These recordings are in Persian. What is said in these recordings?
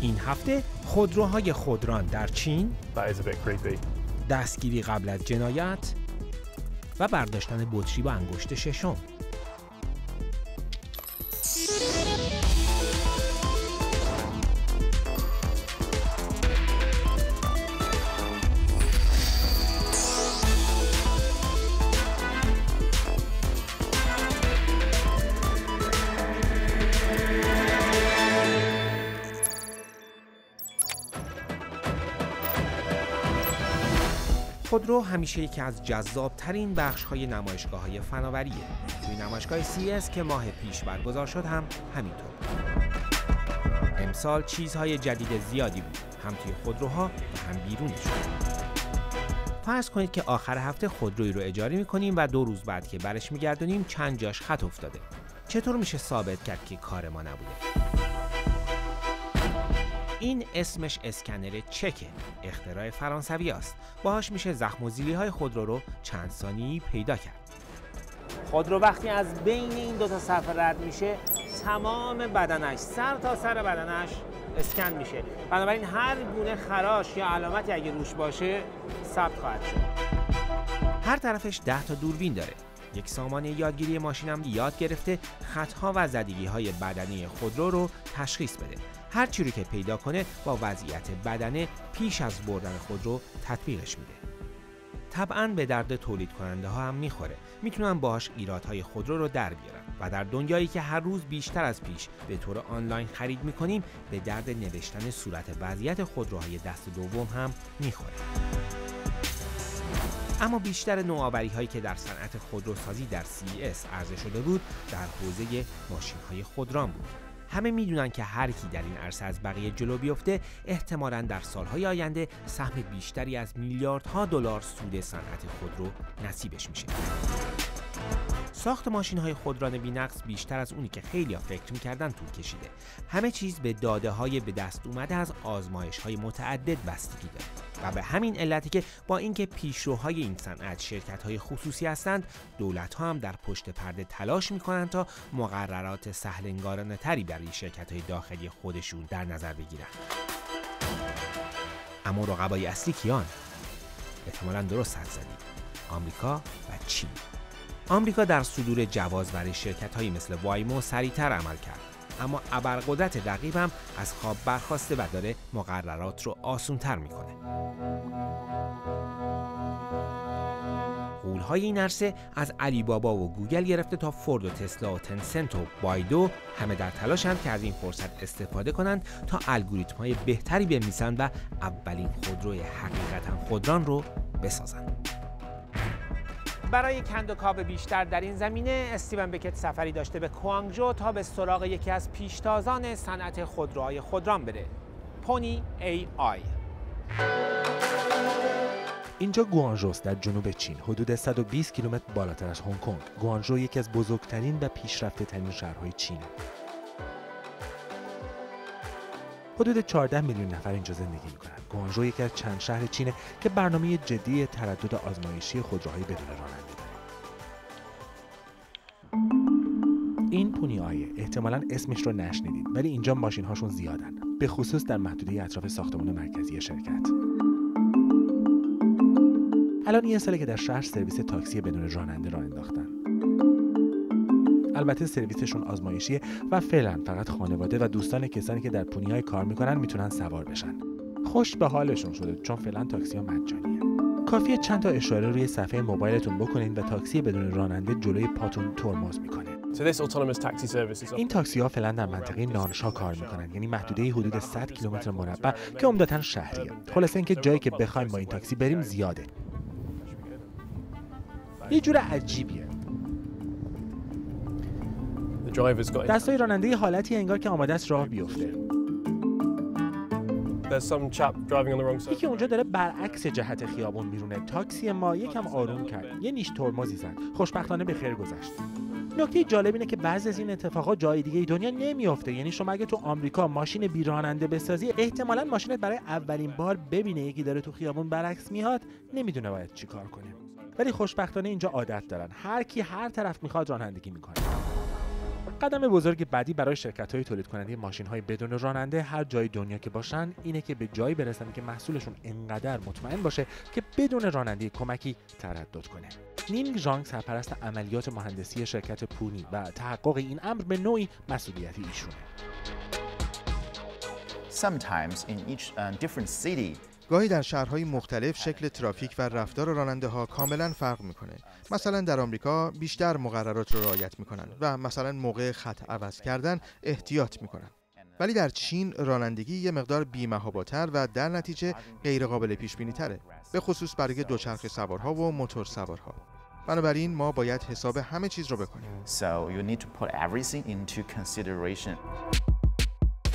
این هفته خودروهای خودران در چین. دستگیری قبل از جنایت و برداشتن بطری با انگشت ششم همیشه یکی از جذابترین بخش های نمایشگاه های فناوریه. توی نمایشگاه CS که ماه پیش برگزار شد هم همینطور. امسال چیزهای جدید زیادی بود. هم توی خودروها و هم بیرونشون فرض کنید که آخر هفته خودرویی رو اجاره می‌کنیم و دو روز بعد که برش میگردونیم چند جاش خط افتاده. چطور میشه ثابت کرد که کار ما نبوده؟ این اسمش اسکنر چکه. اختراع فرانسوی است. باهاش میشه زخم و زیلی های خودرو رو چند ثانیه‌ای پیدا کرد. خودرو وقتی از بین این دو تا صفحه رد میشه تمام بدنش سر تا سر بدنش اسکن میشه. بنابراین هر گونه خراش یا علامتی اگه روش باشه ثبت خواهد شد. هر طرفش 10 تا دوربین داره. یک سامان یادگیری ماشینم یاد گرفته خطها و زدگی های بدنی خودرو رو تشخیص بده. هر چی رو که پیدا کنه با وضعیت بدنه پیش از بردن خودرو تطبیقش میده. طبعا به درد تولید کننده ها هم می‌خوره. می‌تونن باهاش ایرادهای خودرو رو در بیارن و در دنیایی که هر روز بیشتر از پیش به طور آنلاین خرید می‌کنیم به درد نوشتن صورت وضعیت خودروهای دست دوم هم می‌خوره. اما بیشتر نوآوری هایی که در صنعت خودروسازی در CES عرضه شده بود در حوزه ماشین های خودران بود. همه می‌دونن که هر کی در این عرصه از بقیه جلو بیفته احتمالا در سالهای آینده سهم بیشتری از میلیاردها دلار سود صنعت خودرو نصیبش میشه. ساخت ماشین های خودران بینقص بیشتر از اونی که خیلی فکر می‌کردن طول کشیده. همه چیز به داده های به دست اومده از آزمایش های متعدد بستگی داره. و به همین علتی که با اینکه پیشروهای این صنعت شرکت های خصوصی هستند دولت ها هم در پشت پرده تلاش می‌کنند تا مقررات سهلنگارانه تری برای شرکت های داخلی خودشون در نظر بگیرند اما رقبای اصلی کیان؟ احتمالا درست حد زدید آمریکا و چین. آمریکا در صدور جواز برای شرکت هایی مثل وایمو سریعتر عمل کرد اما ابرقدرت رقیب هم از خواب برخواسته و داره مقررات رو آسونتر می‌کنه های این عرصه از علی بابا و گوگل گرفته تا فورد و تسلا و تنسنت و بایدو همه در تلاشند که از این فرصت استفاده کنند تا الگوریتم های بهتری بنویسند و اولین خودروی حقیقتا خودران رو بسازند. برای کند و کاو بیشتر در این زمینه استیون بکت سفری داشته به کوانگجو تا به سراغ یکی از پیشتازان صنعت خودروهای خودران بره. Pony AI اینجا گوانژوست در جنوب چین حدود 120 کیلومتر بالاتر از هنگ کنگ. گوانژو یکی از بزرگترین و پیشرفته ترین شهرهای چین. حدود 14 میلیون نفر اینجا زندگی می‌کنند. گوانژو یکی از چند شهر چینه که برنامه جدی تردد آزمایشی خودروهای بدون راننده داره. این پونی آیه احتمالا اسمش رو نشنیدید ولی اینجا ماشین هاشون زیادن به خصوص در محدوده اطراف ساختمان مرکزی شرکت. الان یه ساله که در شهر سرویس تاکسی بدون راننده را انداختن. البته سرویسشون آزمایشیه و فعلا فقط خانواده و دوستان کسانی که در پونیای کار می‌کنن می‌تونن سوار بشن. خوش به حالشون شده چون فعلا تاکسی ها مجانیه. کافیه چند تا اشاره روی صفحه موبایلتون بکنین و تاکسی بدون راننده جلوی پاتون ترمز می‌کنه. این تاکسی ها فعلا در منطقه نانشا کار می‌کنن یعنی محدوده حدود 100 کیلومتر مربع که عمدتا شهریه. خلاصه اینکه جایی که بخوایم با این تاکسی بریم زیاده. یه جور عجیبیه. دستای راننده حالتی انگار که آماده است راه بیفته. یکی اونجا داره برعکس جهت خیابون میرونه. تاکسی ما یکم آروم کرد. یه نیش ترمزی زد. خوشبختانه به خیر گذشت. نکته جالب اینه که بعضی از این اتفاقات جای دیگه دنیا نمیافته. یعنی شما اگه تو آمریکا ماشین بی راننده بسازی احتمالا ماشینت برای اولین بار ببینه یکی داره تو خیابون برعکس میاد نمی‌دونه باید چیکار کنه. ولی خوشبختانه اینجا عادت دارن. هر کی هر طرف می‌خواد رانندگی می‌کنه. قدم بزرگ بعدی برای شرکت های تولید کننده ماشین های بدون راننده هر جای دنیا که باشن اینه که به جایی برسن که محصولشون انقدر مطمئن باشه که بدون راننده کمکی تردد کنه. نینگ جانگ سرپرست عملیات مهندسی شرکت پونی و تحقق این امر به نوعی مسئولیتی ایشونه. Sometimes in each uh, different city, گاهی در شهرهای مختلف شکل ترافیک و رفتار راننده ها کاملا فرق می‌کنه. مثلا در آمریکا بیشتر مقررات رو رعایت می‌کنن و مثلا موقع خط عوض کردن احتیاط می‌کنن. ولی در چین رانندگی یه مقدار بی‌محاباتر و در نتیجه غیر قابل پیش بینی تره. به خصوص برای دوچرخه سوارها و موتور سوارها. بنابراین ما باید حساب همه چیز رو بکنیم. so you need to put everything into consideration.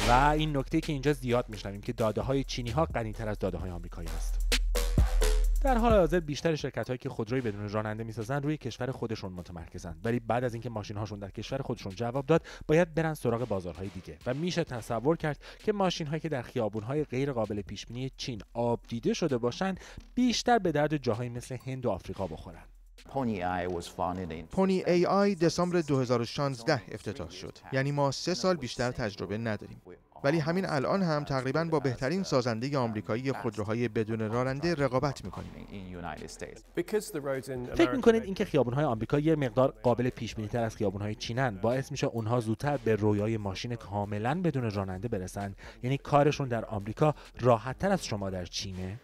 و این نکته که اینجا زیاد میشنویم که داده های چینی ها غنیتر از داده های آمریکایی است. در حال حاضر بیشتر شرکت هایی که خودروی بدون راننده می‌سازن روی کشور خودشون متمرکزن ولی بعد از اینکه ماشین هاشون در کشور خودشون جواب داد باید برن سراغ بازارهای دیگه و میشه تصور کرد که ماشین هایی که در خیابون های غیر قابل پیش بینی چین آب دیده شده باشند بیشتر به درد جاهایی مثل هند و آفریقا بخورن. Pony AI was founded in پونی ای آی دسامبر 2016 افتتاح شد. یعنی ما سه سال بیشتر تجربه نداریم. ولی همین الان هم تقریبا با بهترین سازنده آمریکایی خودروهای بدون راننده رقابت می‌کنیم. فکر می‌کنید اینکه خیابون‌های آمریکا یه مقدار قابل پیش بینی تر از خیابون‌های چینن باعث میشه اونها زودتر به رویای ماشین کاملا بدون راننده برسن یعنی کارشون در آمریکا راحتتر از شما در چینه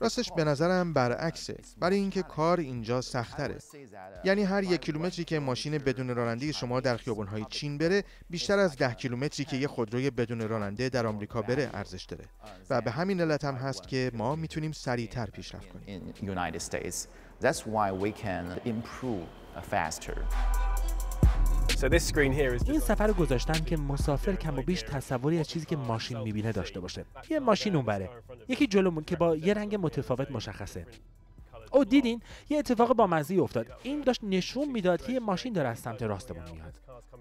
راستش به نظرم برعکسه. برای اینکه کار اینجا سختره. یعنی هر یک کیلومتری که ماشین بدون راننده شما در خیابان‌های چین بره بیشتر از ده کیلومتری که یه خودروی بدون راننده در آمریکا بره ارزش داره. و به همین علت هم هست که ما می‌تونیم سریعتر پیشرفت کنیم. این سفر رو گذاشتن که مسافر کم و بیش تصوری از چیزی که ماشین می‌بینه داشته باشه. یه ماشین اونوره یکی جلومون که با یه رنگ متفاوت مشخصه. او دیدین؟ یه اتفاق با افتاد. این داشت نشون می‌داد که یه ماشین داره از سمت راستمون میاد.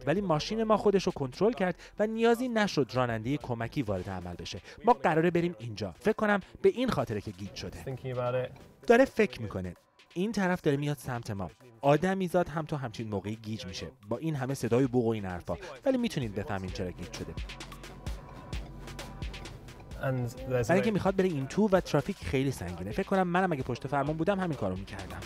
ولی ماشین ما خودش رو کنترل کرد و نیازی نشد راننده کمکی وارد عمل بشه. ما قراره بریم اینجا. فکر کنم به این خاطره که گیج شده. داره فکر می‌کنه. این طرف داره میاد سمت ما. آدمیزاد هم تو همچین موقعی گیج میشه. با این همه صدای بوق و این حرفا. ولی می‌تونید بفهمین چرا گیج شده. برای اینکه می‌خواد بره این تو و ترافیک خیلی سنگینه. فکر کنم منم اگه پشت فرمان بودم همین کارو می‌کردم.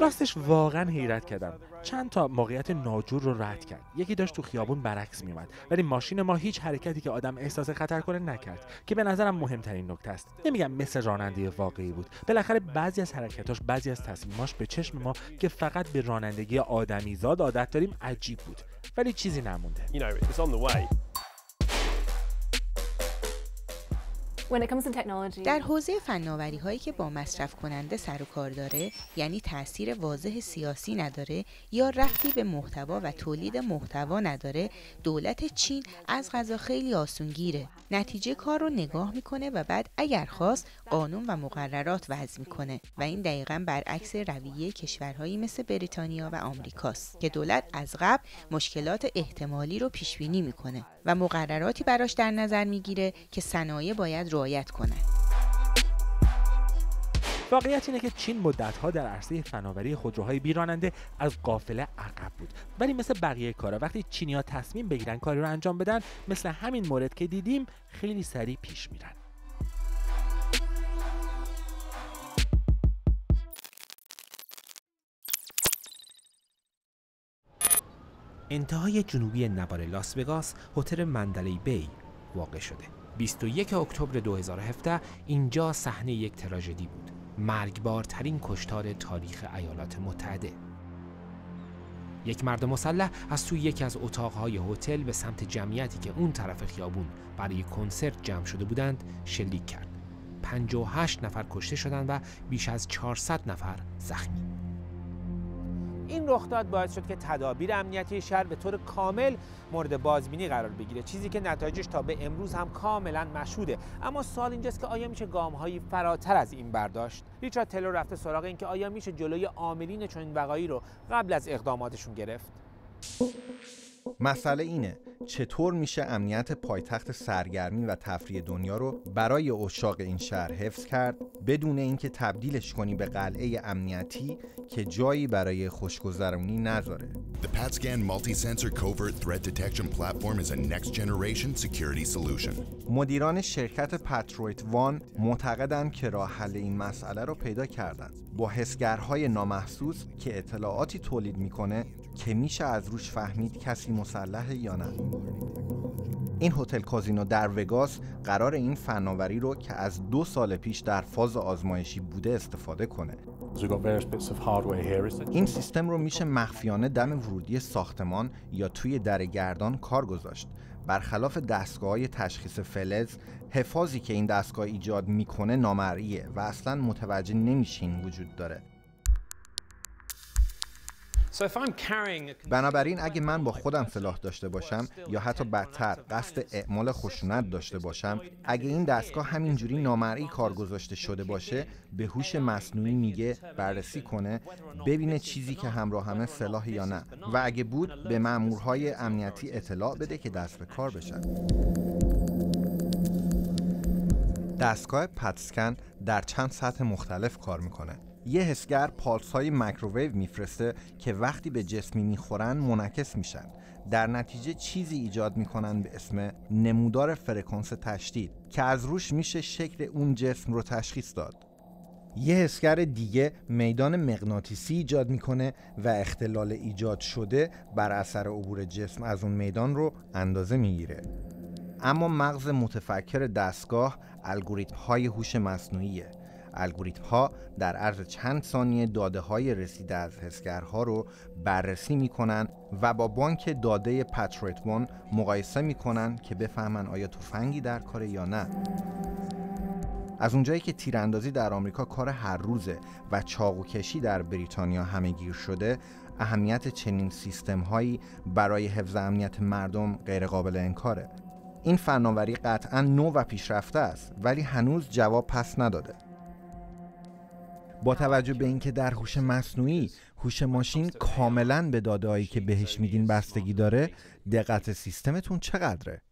راستش واقعا حیرت کردم. چند تا موقعیت ناجور رو رد کرد. یکی داشت تو خیابون برعکس میومد ولی ماشین ما هیچ حرکتی که آدم احساس خطر کنه نکرد که به نظرم مهمترین نکته است. نمیگم مثل راننده واقعی بود. بالاخره بعضی از حرکتاش بعضی از تصمیماش به چشم ما که فقط به رانندگی آدمیزاد عادت داریم عجیب بود. ولی چیزی نمونده. When it comes to technology, در حوزه فناوری هایی که با مصرف کننده سر و کار داره یعنی تاثیر واضح سیاسی نداره یا رفتی به محتوا و تولید محتوا نداره دولت چین از غذا خیلی آسونگیره. نتیجه کار رو نگاه می‌کنه و بعد اگر خواست قانون و مقررات وضع می‌کنه و این دقیقا برعکس رویه کشورهایی مثل بریتانیا و آمریکاست که دولت از قبل مشکلات احتمالی رو پیش بینی می‌کنه. و مقرراتی براش در نظر می‌گیره که صنایع باید رعایت کنه واقعیت اینه که چین مدتها در عرصه فناوری خودروهای بیراننده از قافله عقب بود. ولی مثل بقیه کارا وقتی چینیا تصمیم بگیرن کاری رو انجام بدن مثل همین مورد که دیدیم خیلی سریع پیش میرن. انتهای جنوبی نوار لاس وگاس هتل مندلی بی واقع شده. 21 اکتبر 2017 اینجا صحنه یک تراژدی بود. مرگبارترین کشتار تاریخ ایالات متحده. یک مرد مسلح از توی یکی از اتاقهای هتل به سمت جمعیتی که اون طرف خیابون برای کنسرت جمع شده بودند شلیک کرد. 58 نفر کشته شدند و بیش از 400 نفر زخمی. این رخداد باعث شد که تدابیر امنیتی شهر به طور کامل مورد بازبینی قرار بگیره چیزی که نتایجش تا به امروز هم کاملا مشهوده. اما سوال اینجاست که آیا میشه گامهایی فراتر از این برداشت؟ ریچارد تلور رفته سراغ این که آیا میشه جلوی عاملین چنین وقایعی رو قبل از اقداماتشون گرفت؟ مسئله اینه چطور میشه امنیت پایتخت سرگرمی و تفریح دنیا رو برای اشاق این شهر حفظ کرد بدون اینکه تبدیلش کنی به قلعه امنیتی که جایی برای خوشگذرونی نذاره The PatScan multi-sensor covert threat detection platform is a next-generation security solution. مدیران شرکت پترویت وان معتقدند که راه حل این مسئله رو پیدا کردن با حسگرهای نامحسوس که اطلاعاتی تولید می‌کنه که میشه از روش فهمید کسی مسلحه یا نه؟ این هتل کازینو در وگاس قرار این فناوری رو که از دو سال پیش در فاز آزمایشی بوده استفاده کنه. این سیستم رو میشه مخفیانه دم ورودی ساختمان یا توی در گردان کار گذاشت. برخلاف دستگاه های تشخیص فلز حفاظی که این دستگاه ایجاد می‌کنه نامرئیه و اصلا متوجه نمیشین وجود داره. بنابراین اگه من با خودم سلاح داشته باشم یا حتی بدتر قصد اعمال خشونت داشته باشم. اگه این دستگاه همینجوری نامرئی کار گذاشته شده باشه به هوش مصنوعی میگه بررسی کنه ببینه چیزی که همراهمه سلاحه یا نه. و اگه بود به مامورهای امنیتی اطلاع بده که دست به کار بشن. دستگاه PATSCAN در چند سطح مختلف کار می‌کنه. یه حسگر پالس های مایکروویو میفرسته که وقتی به جسمی می‌خورن منعکس میشن. در نتیجه چیزی ایجاد می‌کنن به اسم نمودار فرکانس تشدید که از روش میشه شکل اون جسم رو تشخیص داد. یه حسگر دیگه میدان مغناطیسی ایجاد می‌کنه و اختلال ایجاد شده بر اثر عبور جسم از اون میدان رو اندازه می‌گیره. اما مغز متفکر دستگاه الگوریتم های هوش مصنوعیه. الگوریتم ها در عرض چند ثانیه داده های رسیده از حسگرها رو بررسی می‌کنن و با بانک داده پترویت وان مقایسه می‌کنن که بفهمن آیا تفنگی در کاره یا نه. از اونجایی که تیراندازی در آمریکا کار هر روزه و چاقو کشی در بریتانیا همه گیر شده اهمیت چنین سیستم هایی برای حفظ امنیت مردم غیرقابل انکاره. این فناوری قطعا نو و پیشرفته است ولی هنوز جواب پس نداده. با توجه به اینکه در هوش مصنوعی هوش ماشین کاملا به دادههایی که بهش میدین بستگی داره دقت سیستمتون چقدره؟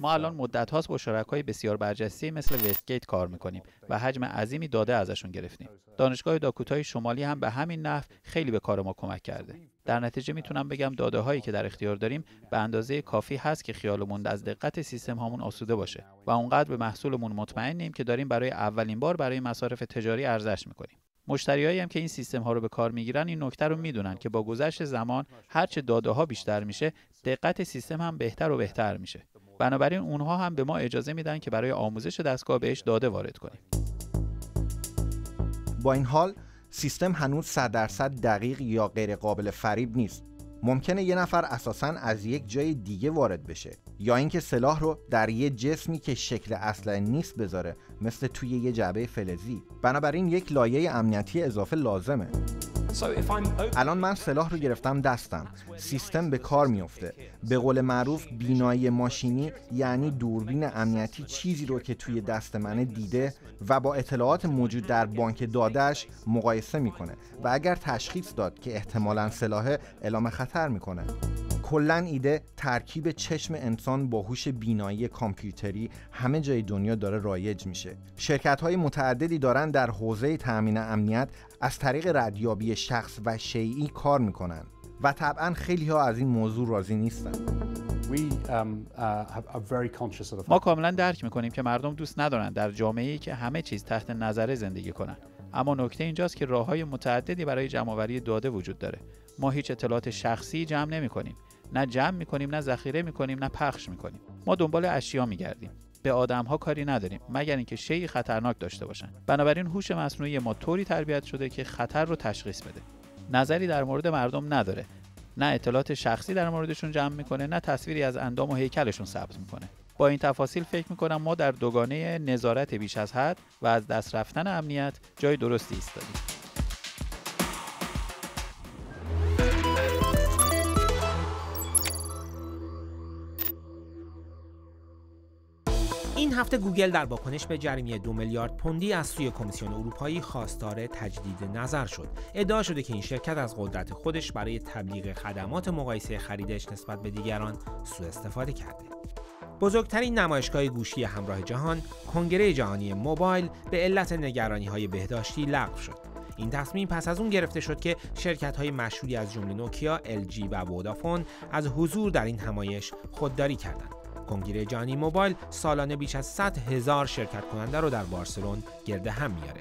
ما الان مدت هاست با شرکای بسیار برجسته مثل وستگیت کار می‌کنیم و حجم عظیمی داده ازشون گرفتیم. دانشگاه داکوتای شمالی هم به همین نحو خیلی به کار ما کمک کرده. در نتیجه می‌تونم بگم داده هایی که در اختیار داریم به اندازه کافی هست که خیالمون از دقت سیستم هامون آسوده باشه و اونقدر به محصولمون مطمئنیم که داریم برای اولین بار برای مصارف تجاری ارزش می‌کنیم. مشتریایی هم که این سیستم ها رو به کار می‌گیرن این نکته رو می‌دونن که با گذشت زمان هرچه داده ها بیشتر میشه دقت سیستم هم بهتر و بهتر میشه. بنابراین اونها هم به ما اجازه میدن که برای آموزش دستگاه بهش داده وارد کنیم. با این حال سیستم هنوز 100 درصد دقیق یا غیر قابل فریب نیست. ممکنه یه نفر اساسا از یک جای دیگه وارد بشه. یا اینکه سلاح رو در یه جسمی که شکل اصلا نیست بذاره مثل توی یه جعبه فلزی. بنابراین یک لایه امنیتی اضافه لازمه. الان من سلاح رو گرفتم دستم. سیستم به کار میفته به قول معروف بینایی ماشینی یعنی دوربین امنیتی چیزی رو که توی دست من دیده و با اطلاعات موجود در بانک دادش مقایسه می‌کنه. و اگر تشخیص داد که احتمالا سلاح اعلام خطر می‌کنه. کلا ایده ترکیب چشم انسان با هوش بینایی کامپیوتری همه جای دنیا داره رایج میشه. شرکت های متعددی دارن در حوزه تامین امنیت از طریق ردیابی شخص و شیعی کار می‌کنن و طبعا خیلی ها از این موضوع راضی نیستن. ما کاملا درک می‌کنیم که مردم دوست ندارن در جامعه ای که همه چیز تحت نظره زندگی کنن. اما نکته اینجاست که راه های متعددی برای جمعآوری داده وجود داره. ما هیچ اطلاعات شخصی جمع نمی کنیم نه جمع می‌کنیم نه ذخیره می‌کنیم نه پخش می‌کنیم. ما دنبال اشیا میگردیم. به آدم ها کاری نداریم مگر اینکه شیعی خطرناک داشته باشن. بنابراین هوش مصنوعی ما طوری تربیت شده که خطر رو تشخیص بده. نظری در مورد مردم نداره. نه اطلاعات شخصی در موردشون جمع می‌کنه نه تصویری از اندام و هیکلشون ثبت می‌کنه. با این تفاصیل فکر می‌کنم ما در دوگانه نظارت بیش از حد و از دست رفتن امنیت جای درستی ایستادیم. این هفته گوگل در واکنش به جریمه دو میلیارد پوندی از سوی کمیسیون اروپایی خواستار تجدید نظر شد. ادعا شده که این شرکت از قدرت خودش برای تبلیغ خدمات مقایسه خریدش نسبت به دیگران سوء استفاده کرده. بزرگترین نمایشگاه گوشی همراه جهان، کنگره جهانی موبایل به علت نگرانی های بهداشتی لغو شد. این تصمیم پس از اون گرفته شد که شرکت های مشهوری از جمله نوکیا، LG و وودافون از حضور در این همایش خودداری کردند. کنگره جهانی موبایل سالانه بیش از 100 هزار شرکت کننده رو در بارسلون گرد هم میاره.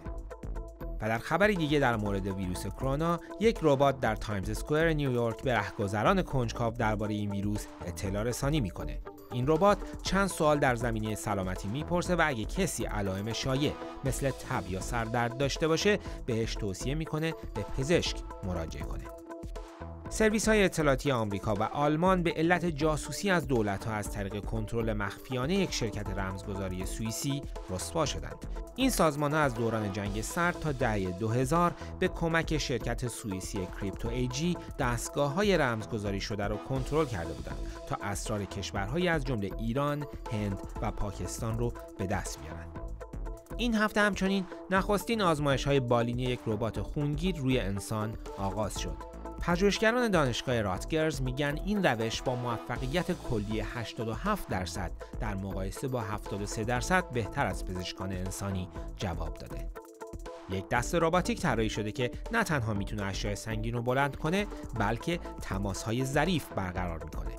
و در خبری دیگه در مورد ویروس کرونا یک ربات در تایمز اسکوئر نیویورک به رهگذران کنجکاو درباره این ویروس اطلاع رسانی می‌کنه این ربات چند سوال در زمینه سلامتی می‌پرسه و اگه کسی علائم شایع مثل تب یا سردرد داشته باشه بهش توصیه می‌کنه به پزشک مراجعه کنه سرویس های اطلاعاتی آمریکا و آلمان به علت جاسوسی از دولت ها از طریق کنترل مخفیانه یک شرکت رمزگذاری سوئیسی رسوا شدند. این سازمان ها از دوران جنگ سرد تا دهه 2000 به کمک شرکت سوئیسی کریپتو ایجی دستگاه های رمزگذاری شده را کنترل کرده بودند تا اسرار کشورهایی از جمله ایران، هند و پاکستان رو به دست بیارند. این هفته همچنین نخستین آزمایش های بالینی یک ربات خونگیر روی انسان آغاز شد. پژوهشگران دانشگاه راتگرز میگن این روش با موفقیت کلی 87 درصد در مقایسه با 73 درصد بهتر از پزشکان انسانی جواب داده. یک دست رباتیک طراحی شده که نه تنها می‌تونه اشیاء سنگین رو بلند کنه بلکه تماسهای ظریف برقرار می‌کنه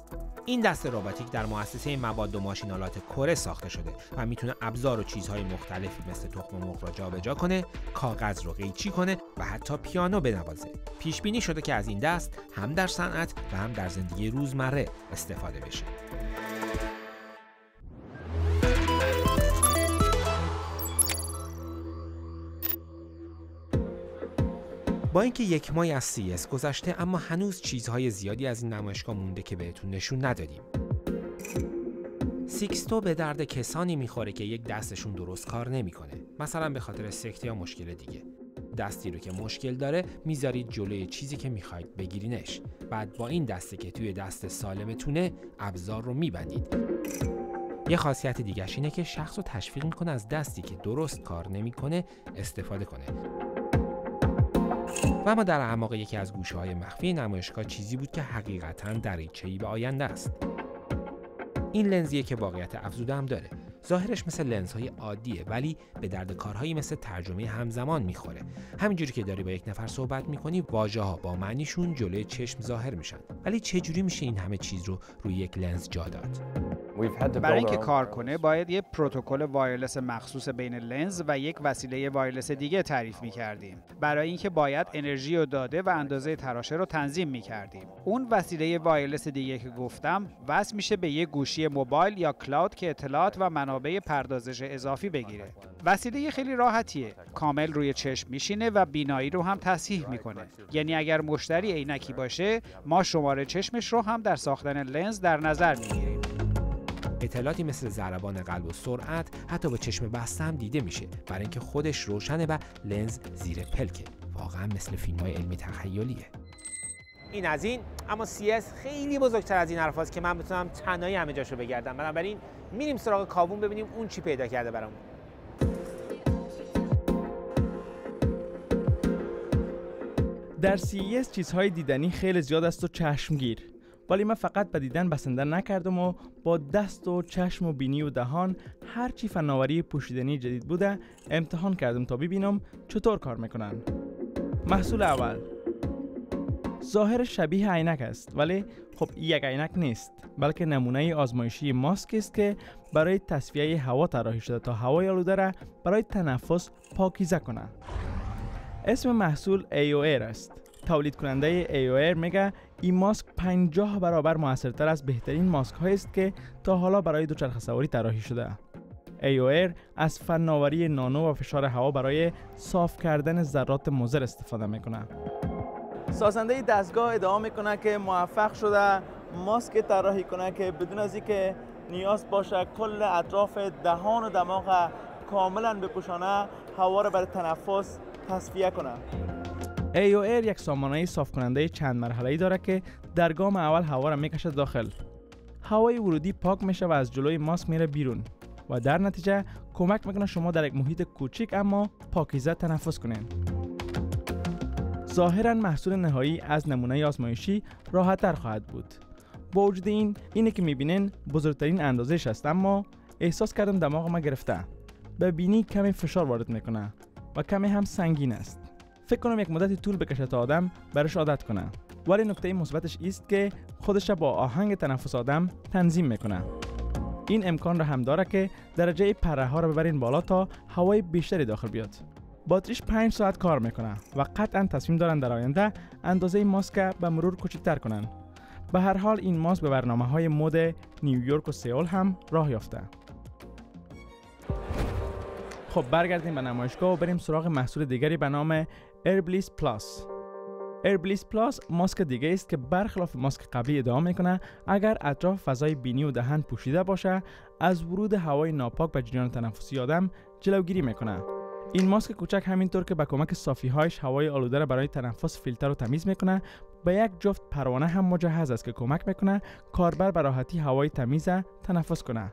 این دست رباتیک در مؤسسه مواد و ماشینالات کره ساخته شده و می‌تونه ابزار و چیزهای مختلفی مثل تخم مرغ را جابجا کنه، کاغذ رو قیچی کنه و حتی پیانو بنوازه. پیش بینی شده که از این دست هم در صنعت و هم در زندگی روزمره استفاده بشه. با اینکه یک ماه از CS گذشته اما هنوز چیزهای زیادی از این نمایشگاه مونده که بهتون نشون ندادیم. سیکستو به درد کسانی می‌خوره که یک دستشون درست کار نمی‌کنه. مثلا به خاطر سکته یا مشکل دیگه. دستی رو که مشکل داره می‌ذارید جلوی چیزی که می‌خواید بگیرینش. بعد با این دسته که توی دست سالمتونه ابزار رو میبندید. یه خاصیت دیگرش اینه که شخص رو تشویق می‌کنه از دستی که درست کار نمی‌کنه استفاده کنه. و اما در اعماق یکی از گوشه های مخفی نمایشگاه چیزی بود که حقیقتا دریچه‌ای به آینده است. این لنزیه که واقعیت افزوده هم داره. ظاهرش مثل لنزهای عادیه ولی به درد کارهایی مثل ترجمه همزمان می‌خوره. همینجوری که داری با یک نفر صحبت می‌کنی واژه ها با معنیشون جلوی چشم ظاهر میشن. ولی چجوری میشه این همه چیز رو روی یک لنز جا داد؟ برای اینکه کار کنه باید یه پروتکل وایرلس مخصوص بین لنز و یک وسیله وایرلس دیگه تعریف می کردیم برای اینکه باید انرژی و داده و اندازه تراشه رو تنظیم می کردیم اون وسیله وایرلس دیگه که گفتم وصل میشه به یک گوشی موبایل یا کلاود که اطلاعات و منابع پردازش اضافی بگیره. وسیله خیلی راحتیه. کامل روی چشم میشینه و بینایی رو هم تصحیح می‌کنه. یعنی اگر مشتری عینکی باشه ما شماره چشمش رو هم در ساختن لنز در نظر می‌گیریم. اطلاعاتی مثل ضربان قلب و سرعت حتی با چشم بسته هم دیده میشه. برای اینکه خودش روشنه و لنز زیر پلکه. واقعا مثل فیلم های علمی تخیلیه. این از این. اما CS خیلی بزرگتر از این حرف که من بتونم تنهایی همه جاشو بگردم. بنابراین میریم سراغ کاوون ببینیم اون چی پیدا کرده برامون. در CES چیزهای دیدنی خیلی زیاد است و چشمگیر. ولی من فقط به دیدن بسنده نکردم و با دست و چشم و بینی و دهان هرچی فناوری پوشیدنی جدید بوده امتحان کردم تا ببینم چطور کار می‌کنن. محصول اول. ظاهر شبیه عینک است ولی خب یک عینک نیست بلکه نمونه آزمایشی ماسک است که برای تصفیه هوا طراحی شده تا هوای آلوده را برای تنفس پاکیزه کنه. اسم محصول AOR است. تولید کننده AOR میگه این ماسک 50 برابر موثرتر از بهترین ماسک هایی است که تا حالا برای دوچرخه سواری طراحی شده. AOR از فناوری نانو و فشار هوا برای صاف کردن ذرات مضر استفاده می‌کنه. سازنده دستگاه ادعا می‌کنه که موفق شده ماسک طراحی کنه که بدون از اینکه نیاز باشه کل اطراف دهان و دماغ کاملا بپوشانه هوا را برای تنفس تصفیه کنه. AOR یک سامانه صاف کننده چند مرحله ای داره که در گام اول هوا را می‌کشه داخل. هوای ورودی پاک میشه و از جلوی ماسک میره بیرون و در نتیجه کمک می‌کنه شما در یک محیط کوچیک اما پاکیزه تنفس کنین. ظاهرا محصول نهایی از نمونه آزمایشی راحتتر خواهد بود. با وجود این اینه که می‌بینین بزرگترین اندازهش است اما احساس کردم دماغ ما گرفته. به بینی کمی فشار وارد می‌کنه و کمی هم سنگین است. فکر کنم یک مدتی طول بکشه تا آدم برش عادت کنه. ولی نکته مثبتش است که خودش با آهنگ تنفس آدم تنظیم می‌کنه. این امکان را هم داره که درجه پره ها را ببرین بالا تا هوای بیشتری داخل بیاد. باتریش 5 ساعت کار می‌کنه و قطعا تصمیم دارن در آینده اندازه ماسک به مرور کوچکتر کنن. به هر حال این ماسک به برنامه های مد نیویورک و سئول هم راه یافته. خب برگردیم به نمایشگاه و بریم سراغ محصول دیگری به نام Airbliss Plus Airbliss Plus ماسک دیگه است که برخلاف ماسک قبلی ادعا می‌کنه. اگر اطراف فضای بینی و دهن پوشیده باشه از ورود هوای ناپاک به جریان تنفسی آدم جلوگیری می‌کنه. این ماسک کوچک همینطور که با کمک صافی هایش هوای آلوده را برای تنفس فیلتر و تمیز می‌کنه با یک جفت پروانه هم مجهز است که کمک می‌کنه کاربر به راحتی هوای تمیز تنفس کنه.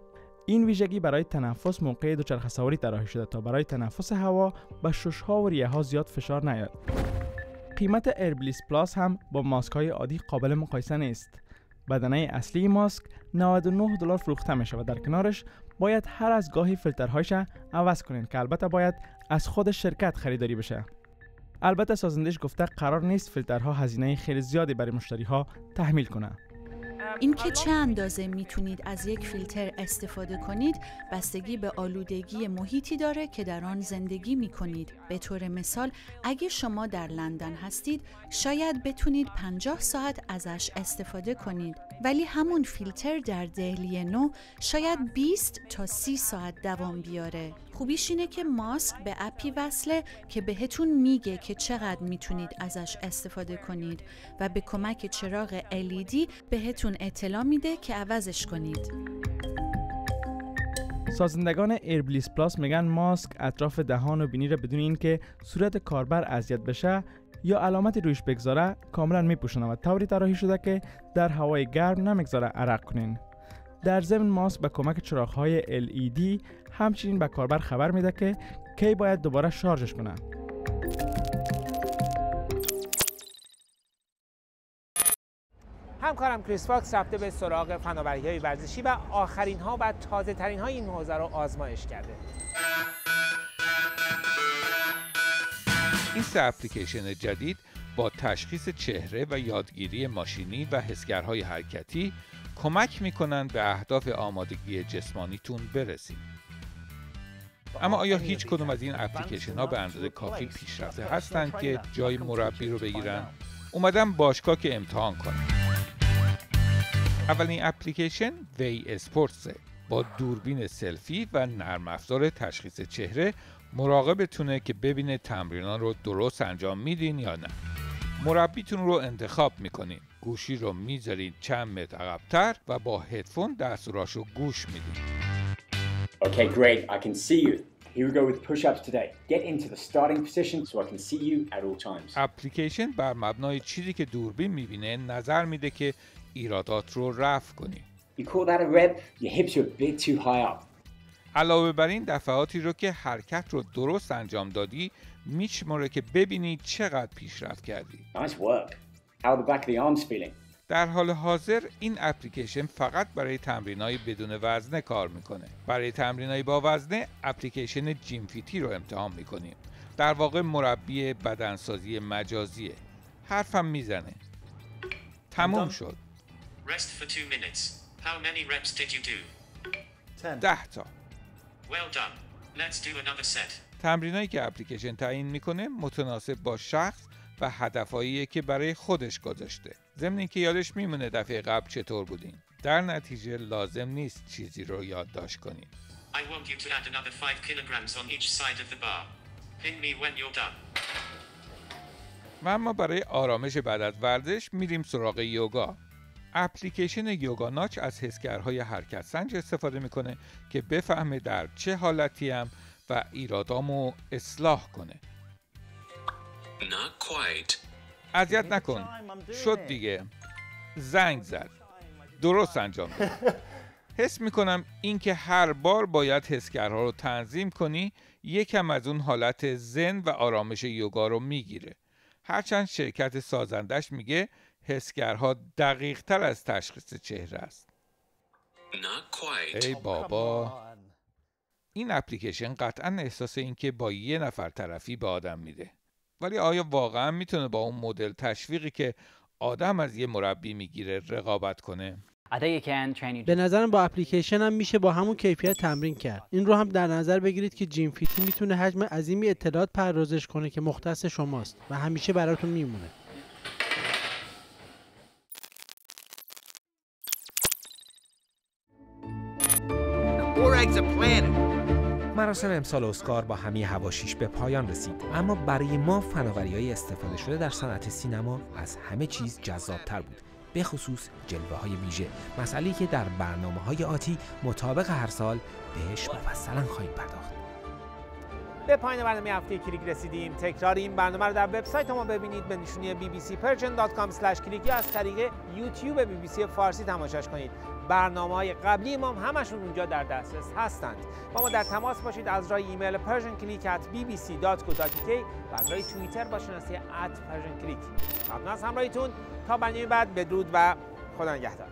این ویژگی برای تنفس موقع دوچرخه سواری طراحی شده تا برای تنفس هوا به شش ها و ریه ها زیاد فشار نیاد. قیمت ایربلیس پلاس هم با ماسک های عادی قابل مقایسه نیست. بدنه اصلی ماسک 99 دلار فروخته میشه و در کنارش باید هر از گاهی فیلترهایش عوض کنین که البته باید از خود شرکت خریداری بشه. البته سازندش گفته قرار نیست فیلترها هزینه خیلی زیادی برای مشتری ها تحمیل کنه. اینکه چه اندازه می‌تونید از یک فیلتر استفاده کنید بستگی به آلودگی محیطی داره که در آن زندگی می‌کنید. به طور مثال اگه شما در لندن هستید شاید بتونید 50 ساعت ازش استفاده کنید. ولی همون فیلتر در دهلی نو شاید 20 تا 30 ساعت دوام بیاره. خوبیش اینه که ماسک به اپی وصله که بهتون میگه که چقدر می‌تونید ازش استفاده کنید و به کمک چراغ LED بهتون اطلاع میده که عوضش کنید. سازندگان ایربلیس پلاس میگن ماسک اطراف دهان و بینی را بدون اینکه صورت کاربر اذیت بشه یا علامتی رویش بگذاره کاملا میپوشونه و طوری طراحی شده که در هوای گرم نمی‌گذاره عرق کنین در ضمن ماسک به کمک چراغ‌های LED همچنین به کاربر خبر میده که کی باید دوباره شارژش کنه همکارم کریس فاکس رفته به سراغ فناوری های ورزشی و آخرین ها و تازه ترین های این حوزه رو آزمایش کرده این سه اپلیکیشن جدید با تشخیص چهره و یادگیری ماشینی و حسگرهای حرکتی کمک می‌کنند به اهداف آمادگی جسمانیتون برسید. اما آیا هیچ کدوم از این اپلیکیشن ها به اندازه کافی پیشرفته هستند که جای مربی رو بگیرن؟ اومدم باشگاه که امتحان کنم. اولین اپلیکیشن وی اسپورتس با دوربین سلفی و نرم افزار تشخیص چهره مراقبتونه که ببینه تمرینان رو درست انجام میدین یا نه. مربیتون رو انتخاب می‌کنین گوشی رو می‌ذارید چند متر عقبتر و با هدفون دستوراش رو گوش میدین Okay, great. I can see you. Here we go with push-ups today. Get into the starting position so I can see you at all times. اپلیکیشن بر مبنای چیزی که دوربین می‌بینه نظر میده که ایرادات رو رفع کنی. You call that a rep? Your hips are a bit too high up. علاوه بر این دفعاتی رو که حرکت رو درست انجام دادی میشماره که ببینی چقدر پیشرفت کردی. Nice work. How the back of the arms feeling? در حال حاضر این اپلیکیشن فقط برای تمرینای بدون وزنه کار می‌کنه. برای تمرینای با وزنه اپلیکیشن جیم فیتی رو امتحان می‌کنیم. در واقع مربی بدنسازی مجازیه. حرفم می‌زنه. تموم شد. Rest for two minutes. How many reps did you do? ده تا. Well done. Let's do another set. تمرینایی که اپلیکیشن تعیین می‌کنه متناسب با شخص و هدفهایی که برای خودش گذاشته ضمن اینکه یادش میمونه دفعه قبل چطور بودین در نتیجه لازم نیست چیزی رو یادداشت کنید I want you to add another 5 kilograms on each side of the bar. Ping me when you're done. و اما برای آرامش بعد از ورزش میریم سراغ یوگا اپلیکیشن یوگا ناچ از حسگرهای حرکت سنج استفاده می‌کنه که بفهمه در چه حالتی هم و ایرادامو اصلاح کنه Not quite. اذیت نکن. شد دیگه. زنگ زد. درست انجام داد. حس می‌کنم اینکه هر بار باید حسگرها رو تنظیم کنی یکم از اون حالت زن و آرامش یوگا رو می‌گیره. هرچند شرکت سازندش میگه حسگرها دقیق تر از تشخیص چهره است. ای بابا. این اپلیکیشن قطعا احساس اینکه با یه نفر طرفی به آدم میده. ولی آیا واقعا می‌تونه با اون مدل تشویقی که آدم از یه مربی می‌گیره رقابت کنه؟ به نظرم با اپلیکیشن هم میشه با همون کیفیت تمرین کرد. این رو هم در نظر بگیرید که جیم فیتی می‌تونه حجم عظیمی اطلاعات پردازش کنه که مختص شماست و همیشه براتون میمونه. مراسم امسال اسکار با همه هواشیش به پایان رسید. اما برای ما فناوری های استفاده شده در صنعت سینما از همه چیز جذابتر بود. به خصوص جلوه های ویژه. مسئله که در برنامه های آتی مطابق هر سال بهش مفصلا خواهیم پرداخت. به پایان برنامه هفته کلیک رسیدیم. تکرار این برنامه رو در وبسایت ما ببینید. به نشونی bbcpersian.com کلیک یا از طریق یوتیوب سی فارسی تماشاش کنید. برنامه های قبلی ما هم همشون اونجا در دسترس هستند. با ما در تماس باشید از راه ایمیل persian click at bbc.co.uk و از راه توییتر با شناسی at persian click ممنون از همراهیتون تا برنامه بعد بدرود و خدا نگهدار.